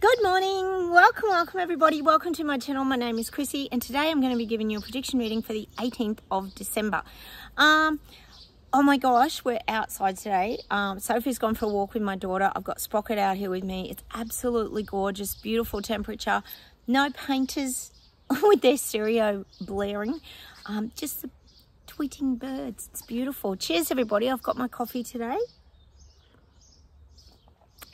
Good morning, welcome, welcome everybody. Welcome to my channel. My name is Chrissy, and today I'm going to be giving you a prediction reading for the 18th of December. Um, oh my gosh, we're outside today. Um, Sophie's gone for a walk with my daughter. I've got Sprocket out here with me. It's absolutely gorgeous, beautiful temperature. No painters with their stereo blaring. Um, just the tweeting birds. It's beautiful. Cheers, everybody. I've got my coffee today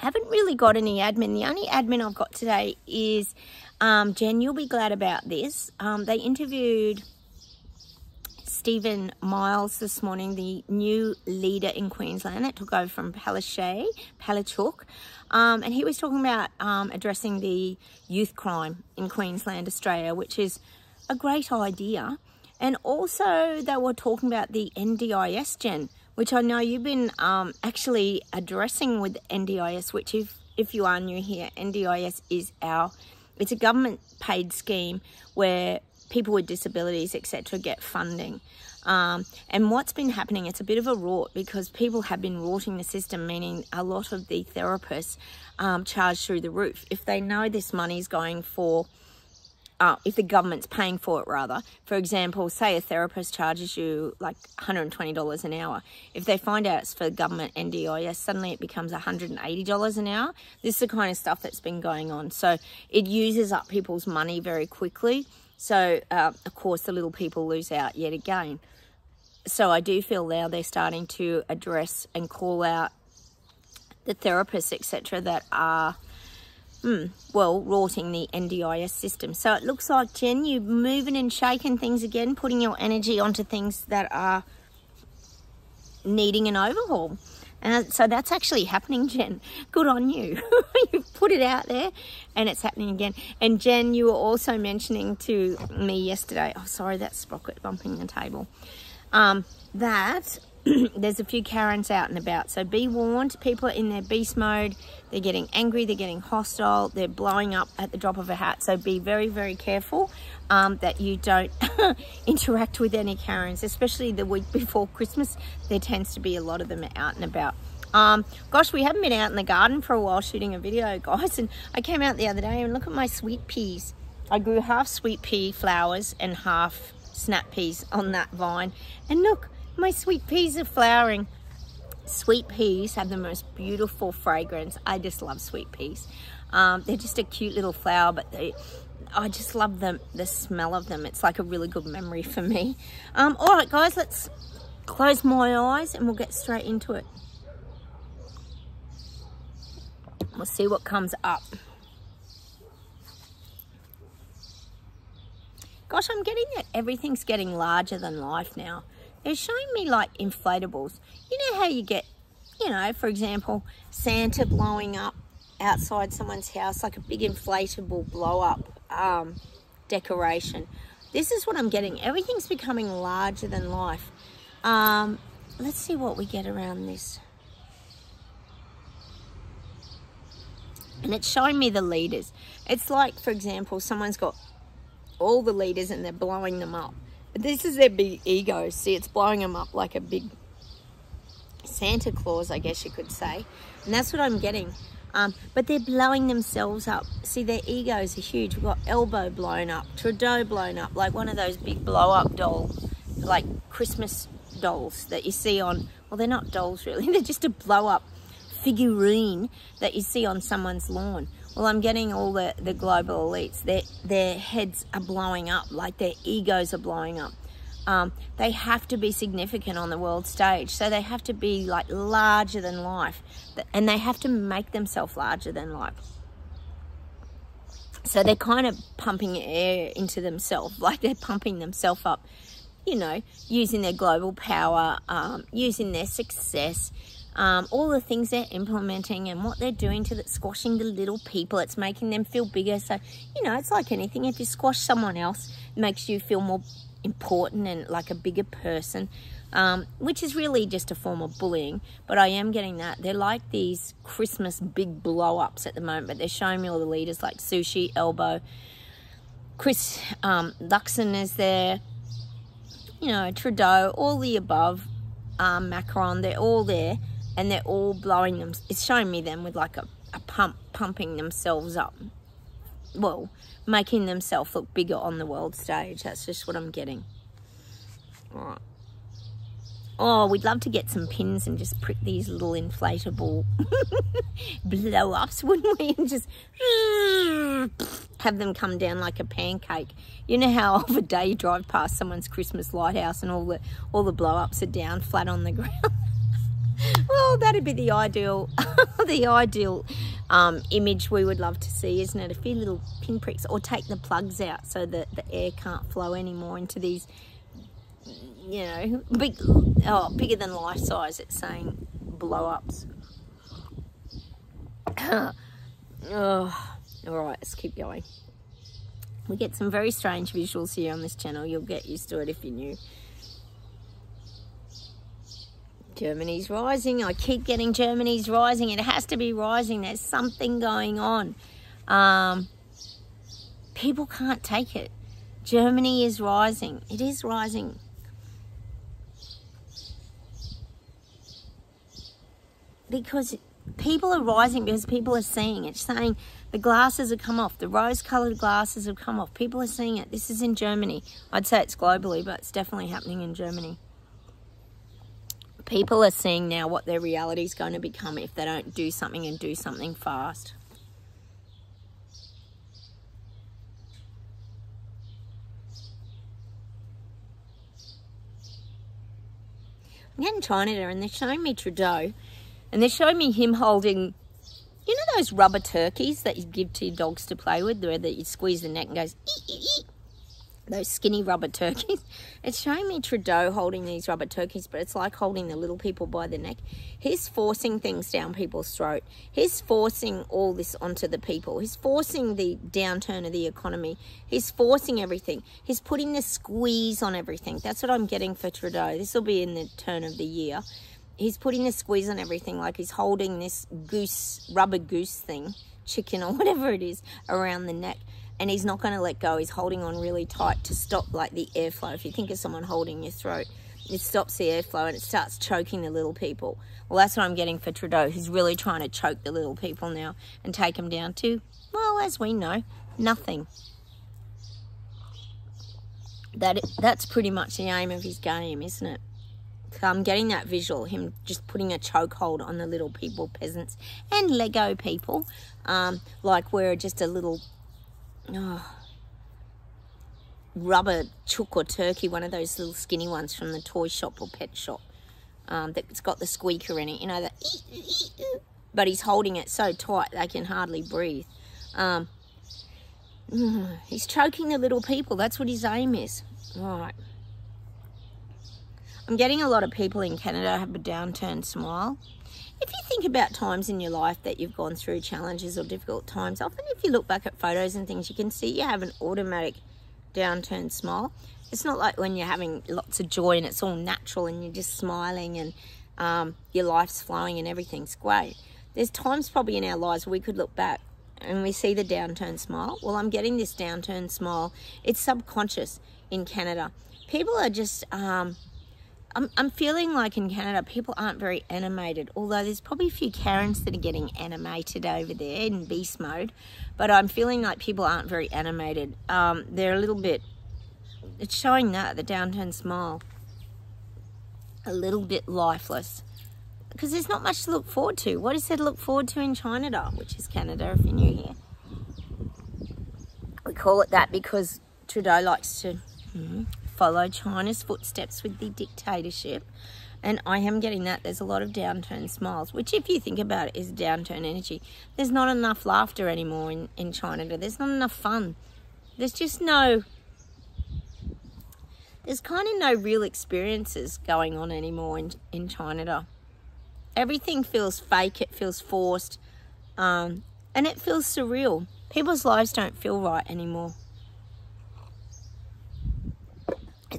haven't really got any admin. The only admin I've got today is um, Jen. You'll be glad about this. Um, they interviewed Steven Miles this morning, the new leader in Queensland that took over from Palaszczuk, Palachuk. Um, and he was talking about um, addressing the youth crime in Queensland, Australia, which is a great idea. And also they were talking about the NDIS, Jen, which I know you've been um, actually addressing with NDIS, which if, if you are new here, NDIS is our, it's a government paid scheme where people with disabilities, etc., get funding. Um, and what's been happening, it's a bit of a rort because people have been rorting the system, meaning a lot of the therapists um, charge through the roof. If they know this money is going for uh, if the government's paying for it rather. For example, say a therapist charges you like $120 an hour. If they find out it's for government NDIS, suddenly it becomes $180 an hour. This is the kind of stuff that's been going on. So it uses up people's money very quickly. So, uh, of course, the little people lose out yet again. So I do feel now they're starting to address and call out the therapists, etc., that are mm, well, rorting the NDIS system. So it looks like, Jen, you're moving and shaking things again, putting your energy onto things that are needing an overhaul. And so that's actually happening, Jen. Good on you. You've put it out there and it's happening again. And Jen, you were also mentioning to me yesterday, oh, sorry, that Sprocket bumping the table, um, that there's a few Karens out and about. So be warned, people are in their beast mode. They're getting angry, they're getting hostile, they're blowing up at the drop of a hat. So be very, very careful um, that you don't interact with any Karens, especially the week before Christmas. There tends to be a lot of them out and about. Um, gosh, we haven't been out in the garden for a while shooting a video, guys. And I came out the other day and look at my sweet peas. I grew half sweet pea flowers and half snap peas on that vine. And look, my sweet peas are flowering. Sweet peas have the most beautiful fragrance. I just love sweet peas. Um, they're just a cute little flower, but they, I just love the, the smell of them. It's like a really good memory for me. Um, all right, guys, let's close my eyes and we'll get straight into it. We'll see what comes up. Gosh, I'm getting that everything's getting larger than life now. They're showing me like inflatables. You know how you get, you know, for example, Santa blowing up outside someone's house, like a big inflatable blow up um, decoration. This is what I'm getting. Everything's becoming larger than life. Um, let's see what we get around this. And it's showing me the leaders. It's like, for example, someone's got all the leaders and they're blowing them up. This is their big ego. See, it's blowing them up like a big Santa Claus, I guess you could say. And that's what I'm getting. Um, but they're blowing themselves up. See, their egos are huge. We've got Albo blown up, Trudeau blown up, like one of those big blow-up dolls, like Christmas dolls that you see on, well, they're not dolls really. They're just a blow-up figurine that you see on someone's lawn. Well, I'm getting all the, the global elites. Their, their heads are blowing up, like their egos are blowing up. Um, they have to be significant on the world stage. So they have to be like larger than life. And they have to make themselves larger than life. So they're kind of pumping air into themselves, like they're pumping themselves up, you know, using their global power, um, using their success, um, all the things they're implementing and what they're doing to the, squashing the little people. It's making them feel bigger. So, you know, it's like anything. If you squash someone else, it makes you feel more important and like a bigger person, um, which is really just a form of bullying. But I am getting that. They're like these Christmas big blow-ups at the moment, but they're showing me all the leaders like Sushi, Albo, Chris um, Luxon is there, you know, Trudeau, all the above, um, Macron, they're all there and they're all blowing them. It's showing me them with like a, are pump, pumping themselves up. Well, making themselves look bigger on the world stage. That's just what I'm getting. All right. Oh, we'd love to get some pins and just prick these little inflatable blow ups, wouldn't we? And just have them come down like a pancake. You know how of a day you drive past someone's Christmas lighthouse and all the all the blow ups are down flat on the ground. Well, that'd be the ideal, the ideal um, image we would love to see, isn't it? A few little pinpricks, or take the plugs out so that the air can't flow anymore into these you know, big, oh, bigger than life size. It's saying blow ups. oh, all right, let's keep going. We get some very strange visuals here on this channel. You'll get used to it if you're new. Germany's rising. I keep getting Germany's rising. It has to be rising. There's something going on. Um, people can't take it. Germany is rising. It is rising. because people are rising because people are seeing it. Saying the glasses have come off, the rose-coloured glasses have come off. People are seeing it. This is in Germany. I'd say it's globally, but it's definitely happening in Germany. People are seeing now what their reality is going to become if they don't do something and do something fast. I'm getting China and they're showing me Trudeau and they showed me him holding, you know those rubber turkeys that you give to your dogs to play with, where you squeeze the neck and goes, ee, ee, ee. Those skinny rubber turkeys. It's showing me Trudeau holding these rubber turkeys, but it's like holding the little people by the neck. He's forcing things down people's throat. He's forcing all this onto the people. He's forcing the downturn of the economy. He's forcing everything. He's putting the squeeze on everything. That's what I'm getting for Trudeau. This will be in the turn of the year he's putting the squeeze on everything like he's holding this goose rubber goose thing chicken or whatever it is around the neck and he's not going to let go. He's holding on really tight to stop like the airflow. If you think of someone holding your throat it stops the airflow and it starts choking the little people. Well that's what i'm getting for trudeau. He's really trying to choke the little people now and take them down to well as we know nothing. That that's pretty much the aim of his game isn't it? I'm getting that visual, him just putting a chokehold on the little people, peasants, and Lego people. Um, like we're just a little oh, rubber chook or turkey, one of those little skinny ones from the toy shop or pet shop. Um, that's got the squeaker in it, you know, the but he's holding it so tight they can hardly breathe. Um, he's choking the little people. That's what his aim is. All right. I'm getting a lot of people in Canada have a downturn smile. If you think about times in your life that you've gone through challenges or difficult times, often if you look back at photos and things, you can see you have an automatic downturn smile. It's not like when you're having lots of joy and it's all natural and you're just smiling and um, your life's flowing and everything's great. There's times probably in our lives we could look back and we see the downturn smile. Well, I'm getting this downturn smile. It's subconscious in Canada. People are just um, I'm, I'm feeling like in Canada people aren't very animated, although there's probably a few Karens that are getting animated over there in beast mode, but I'm feeling like people aren't very animated. Um, they're a little bit, it's showing that, the downturn smile, a little bit lifeless because there's not much to look forward to. What is there to look forward to in China, which is Canada if you're new here? We call it that because Trudeau likes to mm, follow China's footsteps with the dictatorship. And I am getting that. There's a lot of downturn smiles, which, if you think about it, is downturn energy. There's not enough laughter anymore in, in China. There's not enough fun. There's just no. There's kind of no real experiences going on anymore in, in China. Everything feels fake, it feels forced, um, and it feels surreal. People's lives don't feel right anymore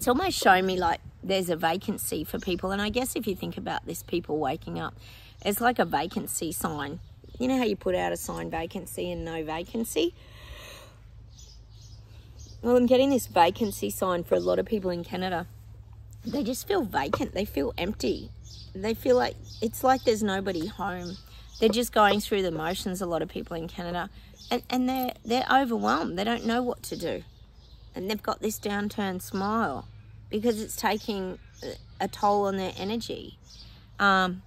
it's almost showing me like there's a vacancy for people. And I guess if you think about this, people waking up, it's like a vacancy sign. You know how you put out a sign vacancy and no vacancy? Well, I'm getting this vacancy sign for a lot of people in Canada. They just feel vacant. They feel empty. They feel like it's like there's nobody home. they're just going through the motions. A lot of people in Canada, and and they're they're overwhelmed. They don't know what to do, and they've got this downturn smile because it's taking a toll on their energy. Um,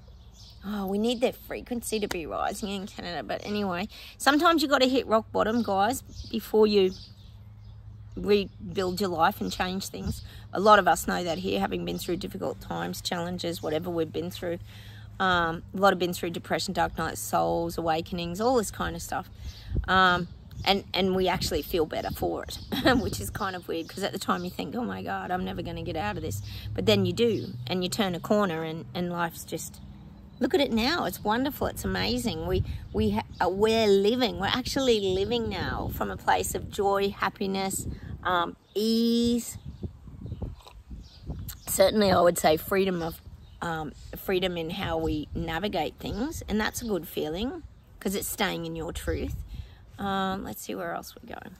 oh, we need that frequency to be rising in Canada. But anyway, sometimes you've got to hit rock bottom, guys, before you rebuild your life and change things. A lot of us know that here, having been through difficult times, challenges, whatever we've been through. Um, a lot have been through depression, dark nights, souls, awakenings, all this kind of stuff. Um, and, and we actually feel better for it, which is kind of weird because at the time you think, oh my God, I'm never going to get out of this. But then you do, and you turn a corner and, and life's just, look at it now. It's wonderful. It's amazing. We, we uh, we're living, we're actually living now from a place of joy, happiness, um, ease. Certainly, I would say freedom of um, freedom in how we navigate things, and that's a good feeling because it's staying in your truth. Um, let's see where else we're going.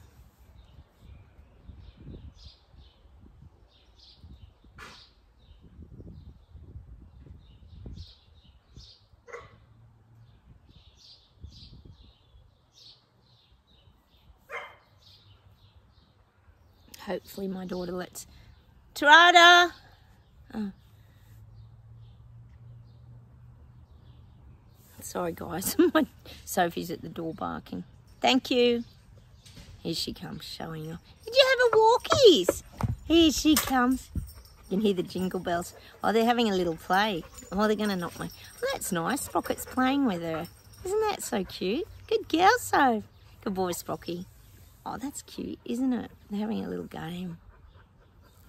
Hopefully my daughter lets... Tarada! Oh. Sorry guys, Sophie's at the door barking. Thank you. Here she comes, showing off. Did you have a walkies? Here she comes. You can hear the jingle bells. Oh, they're having a little play. Oh, they're going to knock me. Oh, that's nice. Sprocket's playing with her. Isn't that so cute? Good girl, so. Good boy, Sprocky. Oh, that's cute, isn't it? They're having a little game.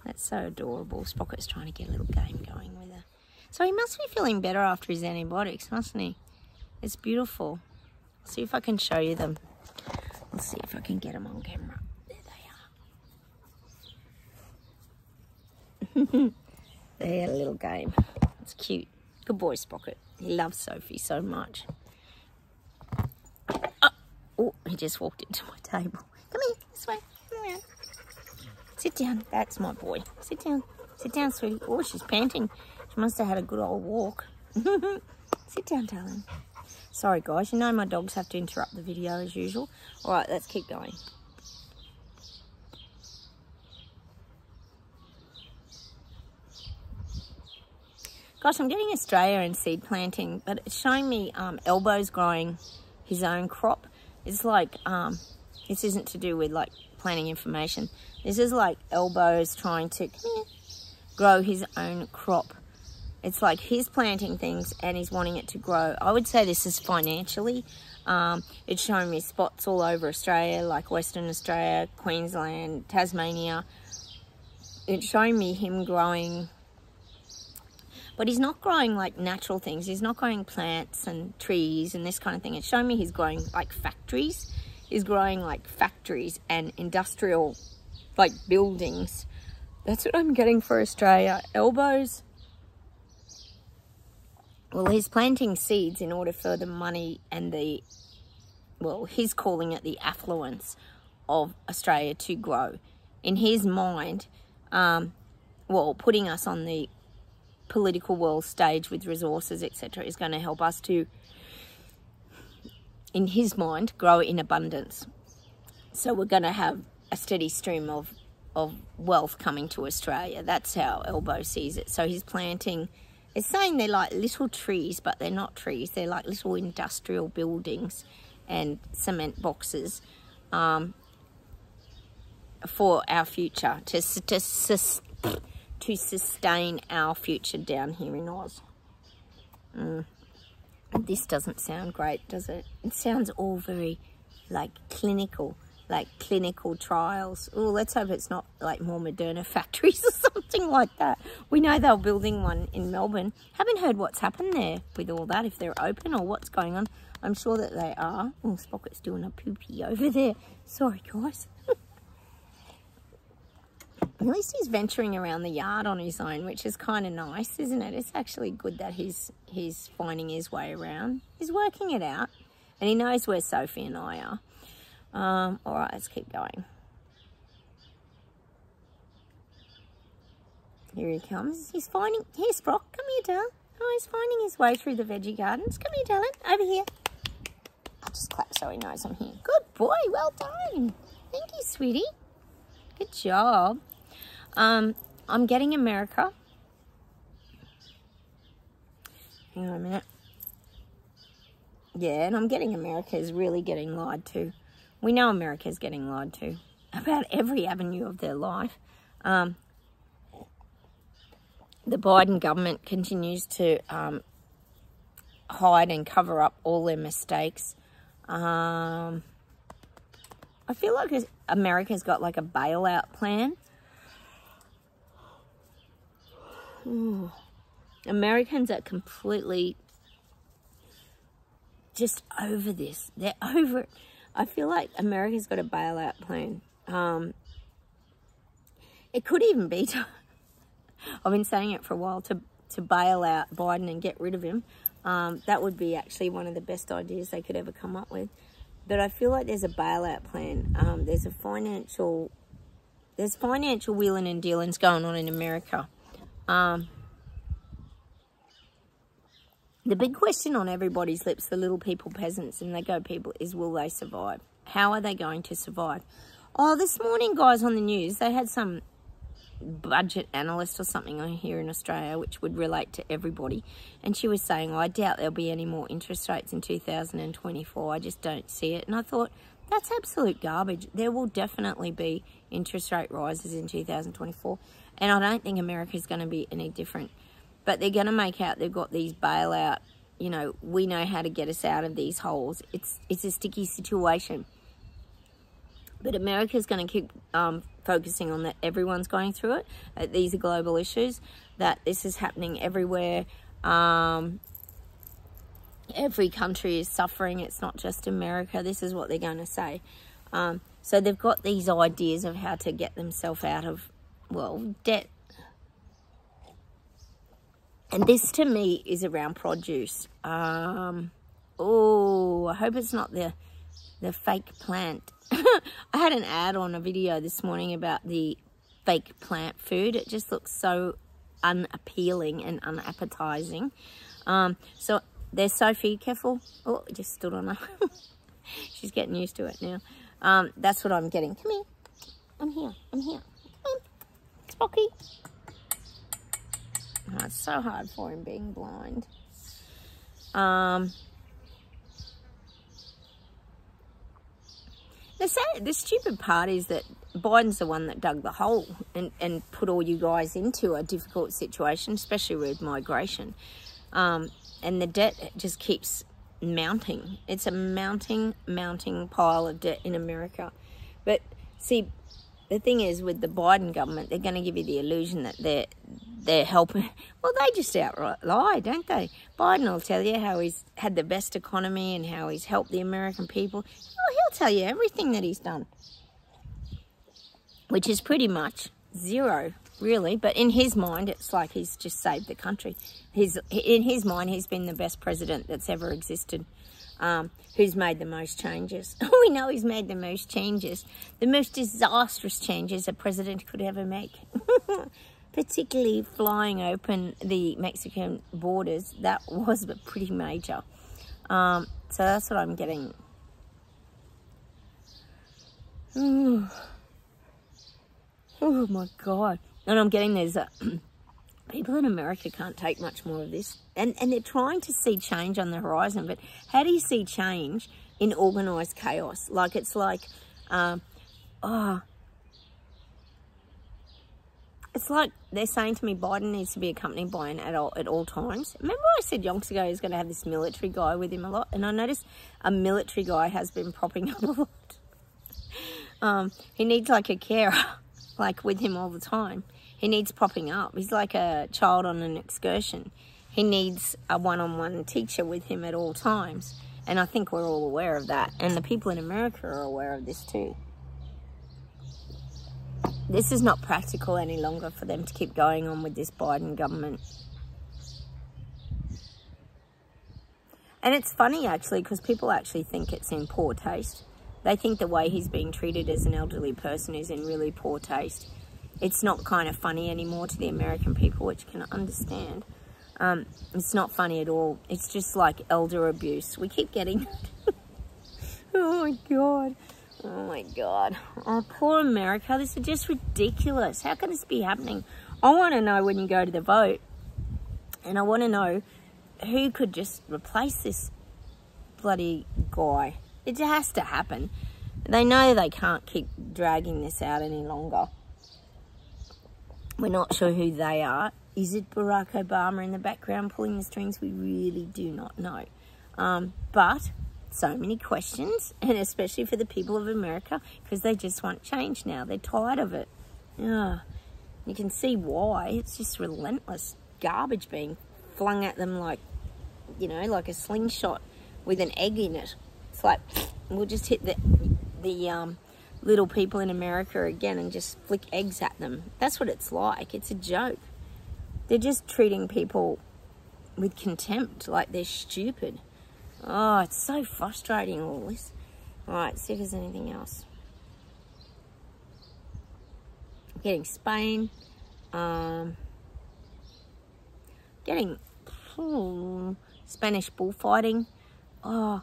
That's so adorable. Sprocket's trying to get a little game going with her. So he must be feeling better after his antibiotics, mustn't he? It's beautiful. See if I can show you them. Let's see if I can get them on camera. There they are. they had a little game. It's cute. Good boy, Sprocket. He loves Sophie so much. Oh, oh, he just walked into my table. Come here, this way. Come. Sit down. That's my boy. Sit down. Sit down, sweetie. Oh, she's panting. She must have had a good old walk. Sit down, darling. Sorry guys, you know my dogs have to interrupt the video as usual. Alright, let's keep going. Gosh, I'm getting Australia and seed planting, but it's showing me um, Albo's growing his own crop. It's like, um, this isn't to do with like planting information. This is like Albo's trying to here, grow his own crop. It's like he's planting things and he's wanting it to grow. I would say this is financially. Um, it's showing me spots all over Australia, like Western Australia, Queensland, Tasmania. It's showing me him growing, but he's not growing like natural things. He's not growing plants and trees and this kind of thing. It's showing me he's growing like factories. He's growing like factories and industrial like buildings. That's what I'm getting for Australia. Albo's well, he's planting seeds in order for the money and the, well, he's calling it the affluence of Australia to grow. In his mind, um, well, putting us on the political world stage with resources, etc., is going to help us to, in his mind, grow in abundance. So we're going to have a steady stream of, of wealth coming to Australia. That's how Albo sees it. So he's planting it's saying they're like little trees, but they're not trees. They're like little industrial buildings and cement boxes um, for our future, to, to, to sustain our future down here in Oz. Mm. This doesn't sound great, does it? It sounds all very, like, clinical like clinical trials. Oh, let's hope it's not like more Moderna factories or something like that. We know they're building one in Melbourne. Haven't heard what's happened there with all that, if they're open or what's going on. I'm sure that they are. Oh, Sprocket's doing a poopy over there. Sorry, guys. At least he's venturing around the yard on his own, which is kind of nice, isn't it? It's actually good that he's he's finding his way around. He's working it out, and he knows where Sophie and I are. Um, all right, let's keep going. Here he comes. He's finding. Here, Sprock. Come here, Dale. Oh, he's finding his way through the veggie gardens. Come here, darling. Over here. I'll just clap so he knows I'm here. Good boy. Well done. Thank you, sweetie. Good job. Um, I'm getting America. Hang on a minute. Yeah, and I'm getting America is really getting lied to. We know America's getting lied to about every avenue of their life. Um, the Biden government continues to um, hide and cover up all their mistakes. Um, I feel like America's got like a bailout plan. Ooh. Americans are completely just over this. They're over it. I feel like America's got a bailout plan. Um, it could even be to, I've been saying it for a while, to, to bail out Biden and get rid of him. Um, that would be actually one of the best ideas they could ever come up with. But I feel like there's a bailout plan. Um, there's a financial, there's financial wheeling and dealings going on in America. Um, the big question on everybody's lips, the little people, peasants, and they go people, is will they survive? How are they going to survive? Oh, this morning, guys, on the news, they had some budget analyst or something on here in Australia, which would relate to everybody. And she was saying, oh, I doubt there'll be any more interest rates in 2024. I just don't see it. And I thought, that's absolute garbage. There will definitely be interest rate rises in 2024. And I don't think America's going to be any different but they're going to make out they've got these bailout, you know, we know how to get us out of these holes. It's, it's a sticky situation. But America's going to keep um, focusing on that everyone's going through it. That these are global issues. That this is happening everywhere. Um, every country is suffering. It's not just America. This is what they're going to say. Um, so they've got these ideas of how to get themselves out of, well, debt and this to me is around produce. Um, oh, I hope it's not the, the fake plant. I had an ad on a video this morning about the fake plant food. It just looks so unappealing and unappetizing. Um, so there's Sophie, careful. Oh, just stood on her. She's getting used to it now. Um, that's what I'm getting. Come here. I'm here. I'm here. Come on. Spocky. Oh, it's so hard for him being blind. Um, the, sad, the stupid part is that Biden's the one that dug the hole and, and put all you guys into a difficult situation, especially with migration. Um, and the debt just keeps mounting. It's a mounting, mounting pile of debt in America. But see, the thing is with the Biden government, they're going to give you the illusion that they're they're helping. Well, they just outright lie, don't they? Biden will tell you how he's had the best economy and how he's helped the American people. Oh, he'll tell you everything that he's done, which is pretty much zero, really. But in his mind, it's like he's just saved the country. He's in his mind, he's been the best president that's ever existed. Um, who's made the most changes. we know he's made the most changes. The most disastrous changes a president could ever make. particularly flying open the Mexican borders, that was pretty major. Um, so that's what I'm getting. Oh, oh my God. And I'm getting these uh, people in America can't take much more of this. And, and they're trying to see change on the horizon. But how do you see change in organised chaos? Like it's like, um, oh, it's like they're saying to me Biden needs to be accompanied by an adult at all times. Remember I said yonks ago he's going to have this military guy with him a lot? And I noticed a military guy has been propping up a lot. Um, he needs like a carer, like with him all the time. He needs propping up. He's like a child on an excursion. He needs a one-on-one -on -one teacher with him at all times. And I think we're all aware of that. And the people in America are aware of this too this is not practical any longer for them to keep going on with this Biden government. And it's funny actually because people actually think it's in poor taste. They think the way he's being treated as an elderly person is in really poor taste. It's not kind of funny anymore to the American people, which can understand. Um, it's not funny at all. It's just like elder abuse. We keep getting oh my God. Oh my God. Oh, poor America. This is just ridiculous. How can this be happening? I want to know when you go to the vote, and I want to know who could just replace this bloody guy. It has to happen. They know they can't keep dragging this out any longer. We're not sure who they are. Is it Barack Obama in the background pulling the strings? We really do not know. Um, but so many questions, and especially for the people of America, because they just want change now. They're tired of it. Yeah, you can see why. It's just relentless garbage being flung at them like, you know, like a slingshot with an egg in it. It's like, we'll just hit the, the um, little people in America again and just flick eggs at them. That's what it's like. It's a joke. They're just treating people with contempt, like they're stupid. Oh, it's so frustrating, all this. All right, see if there's anything else. Getting Spain. Um, getting oh, Spanish bullfighting. Oh,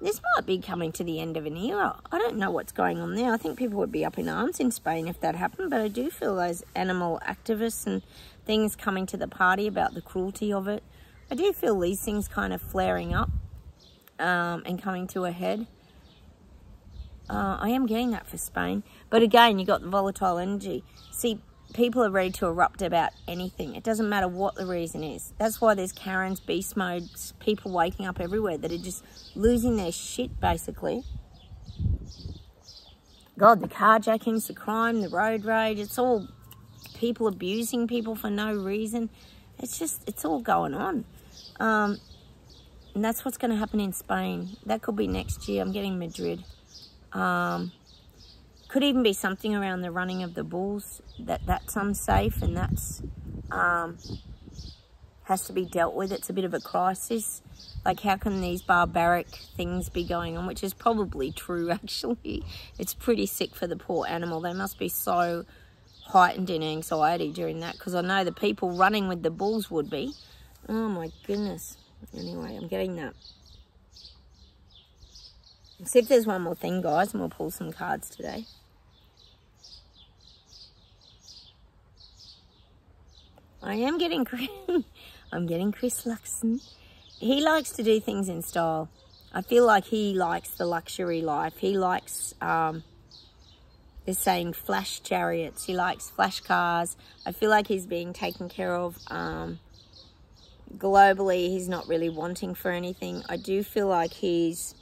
this might be coming to the end of an era. I don't know what's going on there. I think people would be up in arms in Spain if that happened, but I do feel those animal activists and things coming to the party about the cruelty of it. I do feel these things kind of flaring up um, and coming to a head. Uh, I am getting that for Spain. But again, you got the volatile energy. See, people are ready to erupt about anything. It doesn't matter what the reason is. That's why there's Karen's beast modes, people waking up everywhere that are just losing their shit, basically. God, the carjackings, the crime, the road rage, it's all people abusing people for no reason. It's just, it's all going on. Um, and that's what's going to happen in Spain. That could be next year. I'm getting Madrid. Um, could even be something around the running of the bulls. That That's unsafe and that's um, has to be dealt with. It's a bit of a crisis. Like, how can these barbaric things be going on? Which is probably true, actually. It's pretty sick for the poor animal. They must be so heightened in anxiety during that because I know the people running with the bulls would be. Oh, my goodness. Anyway, I'm getting that. See if there's one more thing, guys, and we'll pull some cards today. I am getting Chris, I'm getting Chris Luxon. He likes to do things in style. I feel like he likes the luxury life. He likes, um, they're saying flash chariots. He likes flash cars. I feel like he's being taken care of. Um, globally he's not really wanting for anything. I do feel like he's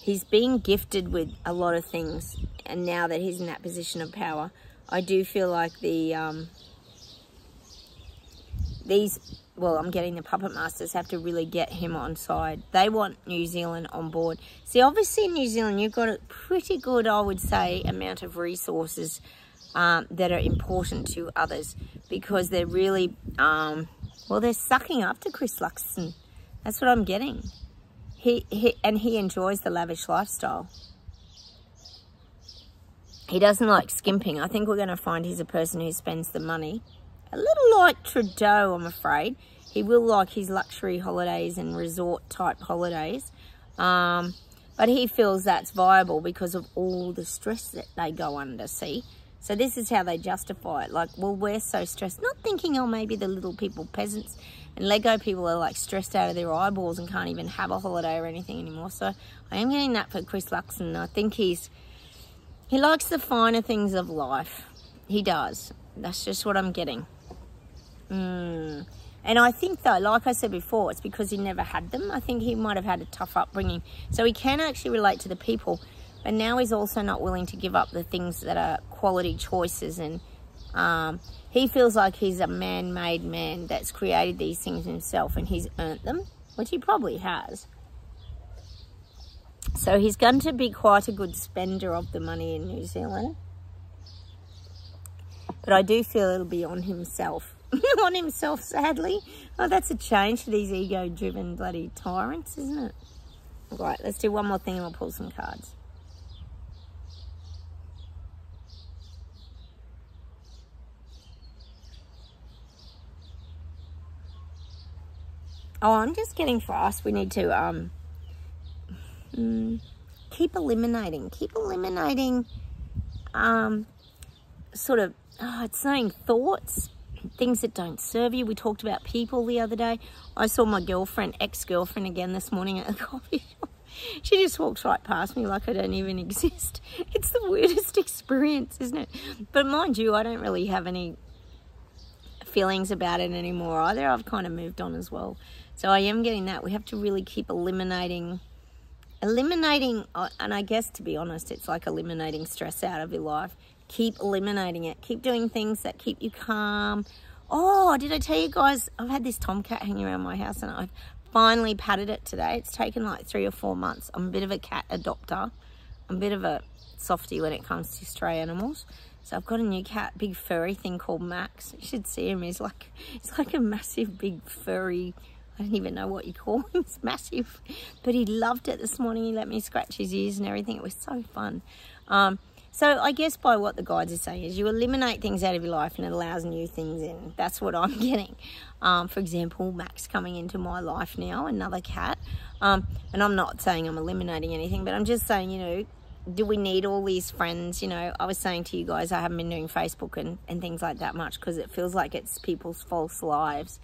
he's being gifted with a lot of things and now that he's in that position of power, I do feel like the um, these well, I'm getting the puppet masters have to really get him on side. They want New Zealand on board. See, obviously in New Zealand, you've got a pretty good, I would say, amount of resources um, that are important to others because they're really, um, well, they're sucking up to Chris Luxon. That's what I'm getting. He, And he enjoys the lavish lifestyle. He doesn't like skimping. I think we're going to find he's a person who spends the money. A little like Trudeau, I'm afraid. He will like his luxury holidays and resort type holidays. Um, but he feels that's viable because of all the stress that they go under, see? So this is how they justify it. Like, well, we're so stressed. Not thinking, oh, maybe the little people, peasants and Lego people are like stressed out of their eyeballs and can't even have a holiday or anything anymore. So I am getting that for Chris Luxon. I think he's, he likes the finer things of life. He does. That's just what I'm getting. Mm. And I think though, like I said before, it's because he never had them. I think he might have had a tough upbringing. So he can actually relate to the people but now he's also not willing to give up the things that are quality choices and um, he feels like he's a man-made man that's created these things himself and he's earned them, which he probably has. So he's going to be quite a good spender of the money in New Zealand. But I do feel it'll be on himself. on himself, sadly. Oh, that's a change for these ego-driven bloody tyrants, isn't it? Right, let's do one more thing and we'll pull some cards. Oh, I'm just getting for us. We need to um, mm, keep eliminating, keep eliminating um, sort of, oh, it's saying thoughts, things that don't serve you. We talked about people the other day. I saw my girlfriend, ex-girlfriend again this morning at a coffee shop. She just walks right past me like I don't even exist. It's the weirdest experience, isn't it? But mind you, I don't really have any feelings about it anymore either. I've kind of moved on as well. So I am getting that. We have to really keep eliminating, eliminating, uh, and I guess to be honest, it's like eliminating stress out of your life. Keep eliminating it. Keep doing things that keep you calm. Oh, did I tell you guys, I've had this tomcat hanging around my house and I've finally patted it today. It's taken like three or four months. I'm a bit of a cat adopter. I'm a bit of a softy when it comes to stray animals. So I've got a new cat, big furry thing called Max. You should see him. He's like, he's like a massive, big furry I don't even know what you call him. It's massive. But he loved it this morning. He let me scratch his ears and everything. It was so fun. Um, so I guess by what the guides are saying is you eliminate things out of your life and it allows new things in. That's what I'm getting. Um, for example, Max coming into my life now, another cat. Um, and I'm not saying I'm eliminating anything, but I'm just saying, you know, do we need all these friends? You know, I was saying to you guys, I haven't been doing Facebook and, and things like that much because it feels like it's people's false lives.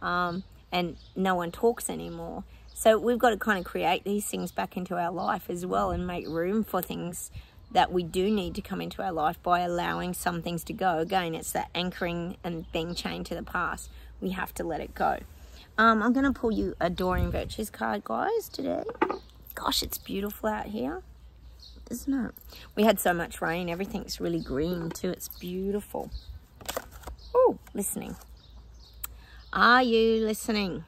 Um, and no one talks anymore. So we've got to kind of create these things back into our life as well and make room for things that we do need to come into our life by allowing some things to go. Again, it's that anchoring and being chained to the past. We have to let it go. Um, I'm going to pull you a Virtues card, guys, today. Gosh, it's beautiful out here, isn't it? We had so much rain. Everything's really green, too. It's beautiful. Oh, listening. Are you listening?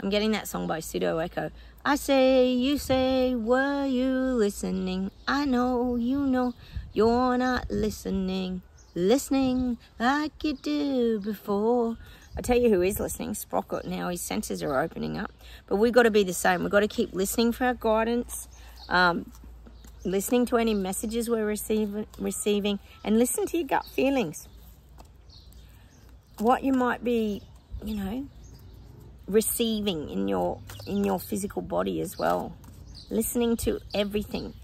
I'm getting that song by Pseudo Echo. I say, you say, were you listening? I know, you know, you're not listening. Listening like you did before. I tell you who is listening, Sprocket. Now his senses are opening up. But we've got to be the same. We've got to keep listening for our guidance, um, listening to any messages we're receive, receiving, and listen to your gut feelings what you might be, you know, receiving in your in your physical body as well. Listening to everything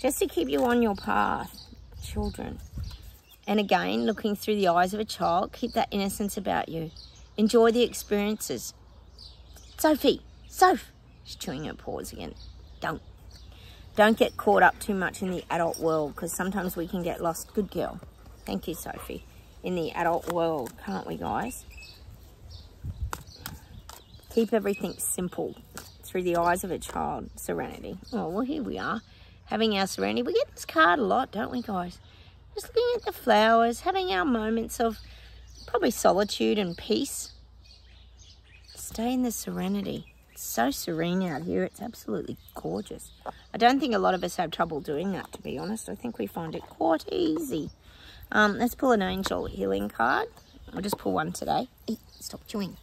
just to keep you on your path, children. And again, looking through the eyes of a child, keep that innocence about you. Enjoy the experiences. Sophie, Soph, she's chewing her paws again. Don't. Don't get caught up too much in the adult world because sometimes we can get lost. Good girl. Thank you, Sophie in the adult world, can't we, guys? Keep everything simple through the eyes of a child. Serenity. Oh, well, here we are, having our serenity. We get this card a lot, don't we, guys? Just looking at the flowers, having our moments of probably solitude and peace. Stay in the serenity. It's so serene out here. It's absolutely gorgeous. I don't think a lot of us have trouble doing that, to be honest. I think we find it quite easy. Um, let's pull an angel healing card. I'll just pull one today. stop chewing.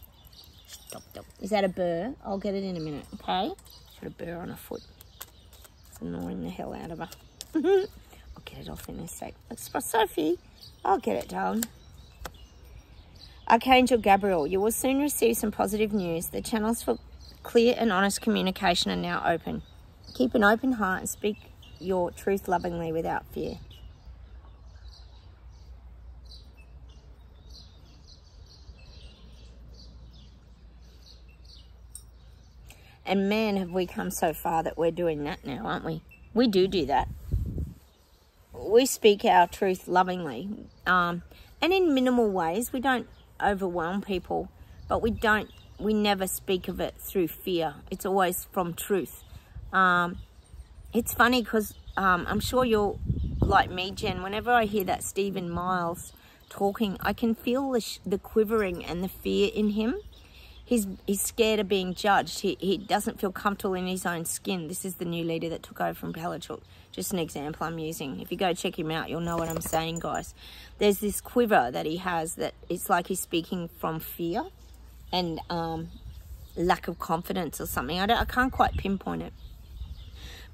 Stop, stop. Is that a burr? I'll get it in a minute, okay? Got a burr on her foot. It's annoying the hell out of her. I'll get it off in a sec. It's for Sophie. I'll get it done. Archangel Gabriel, you will soon receive some positive news. The channels for clear and honest communication are now open. Keep an open heart and speak your truth lovingly without fear. And man, have we come so far that we're doing that now, aren't we? We do do that. We speak our truth lovingly um, and in minimal ways. We don't overwhelm people, but we don't, we never speak of it through fear. It's always from truth. Um, it's funny because um, I'm sure you're like me, Jen. Whenever I hear that Steven Miles talking, I can feel the, the quivering and the fear in him he's he's scared of being judged. He, he doesn't feel comfortable in his own skin. This is the new leader that took over from Palachuk. Just an example I'm using. If you go check him out, you'll know what I'm saying, guys. There's this quiver that he has that it's like he's speaking from fear and um, lack of confidence or something. I, don't, I can't quite pinpoint it.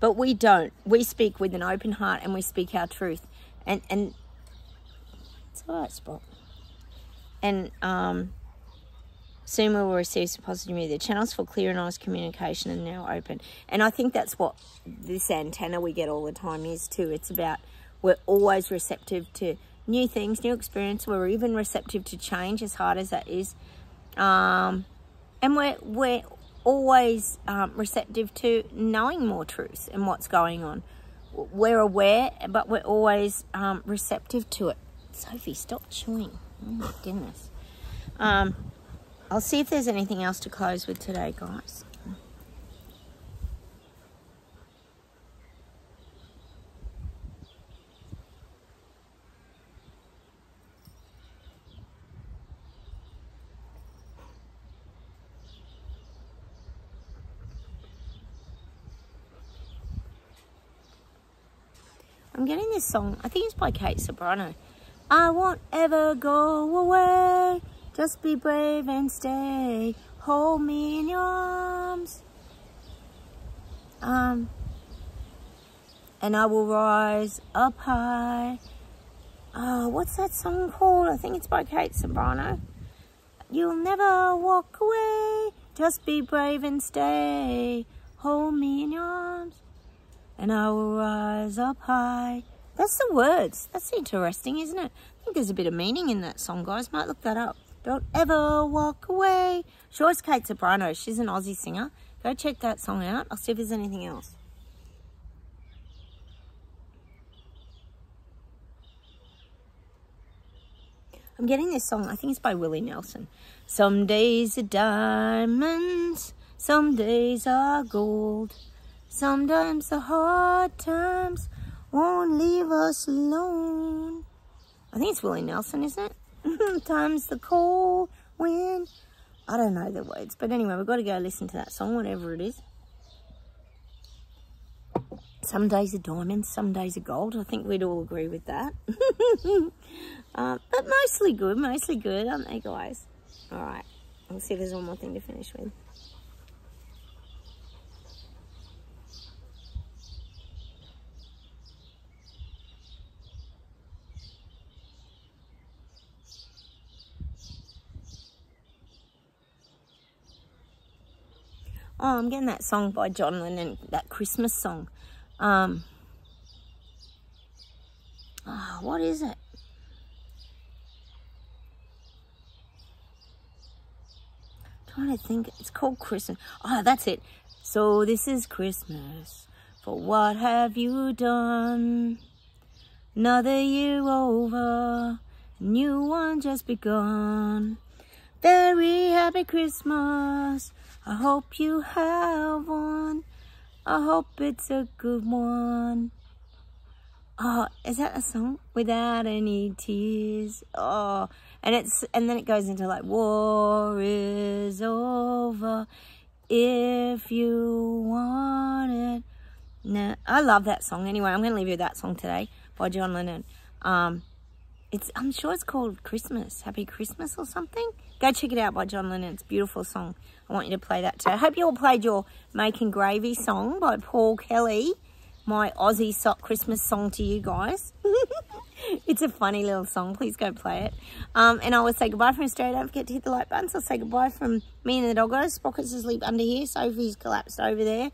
But we don't. We speak with an open heart and we speak our truth. And, and it's all right, Spot. And um, Soon we will receive positive news. The channels for clear and honest communication are now open. And I think that's what this antenna we get all the time is too. It's about we're always receptive to new things, new experience. We're even receptive to change, as hard as that is. Um, and we're, we're always um, receptive to knowing more truths and what's going on. We're aware, but we're always um, receptive to it. Sophie, stop chewing. Oh my goodness. Um, I'll see if there's anything else to close with today, guys. I'm getting this song, I think it's by Kate Ceberano. I won't ever go away. Just be brave and stay. Hold me in your arms. Um, and I will rise up high. Oh, what's that song called? I think it's by Kate Ceberano. You'll never walk away. Just be brave and stay. Hold me in your arms and I will rise up high. That's the words. That's interesting, isn't it? I think there's a bit of meaning in that song, guys. Might look that up. Don't ever walk away. Sure, it's Kate Ceberano. She's an Aussie singer. Go check that song out. I'll see if there's anything else. I'm getting this song. I think it's by Willie Nelson. Some days are diamonds. Some days are gold. Sometimes the hard times won't leave us alone. I think it's Willie Nelson, isn't it? Times the call when... I don't know the words, but anyway, we've got to go listen to that song, whatever it is. Some days are diamonds, some days are gold. I think we'd all agree with that. uh, but mostly good, mostly good, aren't they, guys? All right, let's see if there's one more thing to finish with. Oh, I'm getting that song by John Lennon, that Christmas song. Um, oh, what is it? I'm trying to think. It's called Christmas. Oh, that's it. So this is Christmas. For what have you done? Another year over. New one just begun. Very happy Christmas. I hope you have one. I hope it's a good one. Oh, is that a song? Without any tears. Oh, and it's and then it goes into like war is over if you want it. No, I love that song. Anyway, I'm going to leave you with that song today by John Lennon. Um, it's I'm sure it's called Christmas. Happy Christmas or something. Go check it out by John Lennon. It's a beautiful song. I want you to play that too. I hope you all played your Making Gravy song by Paul Kelly. My Aussie sock Christmas song to you guys. it's a funny little song. Please go play it. Um, and I will say goodbye from Australia. Don't forget to hit the like button. So I'll say goodbye from me and the doggos. Sprocket's asleep under here. Sophie's collapsed over there.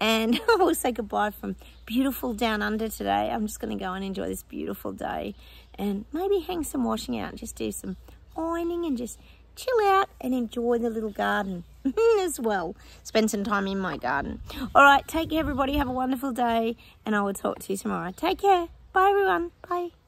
And I will say goodbye from beautiful down under today. I'm just going to go and enjoy this beautiful day. And maybe hang some washing out. Just do some ironing and just chill out and enjoy the little garden as well. Spend some time in my garden. All right, take care, everybody. Have a wonderful day, and I will talk to you tomorrow. Take care. Bye, everyone. Bye.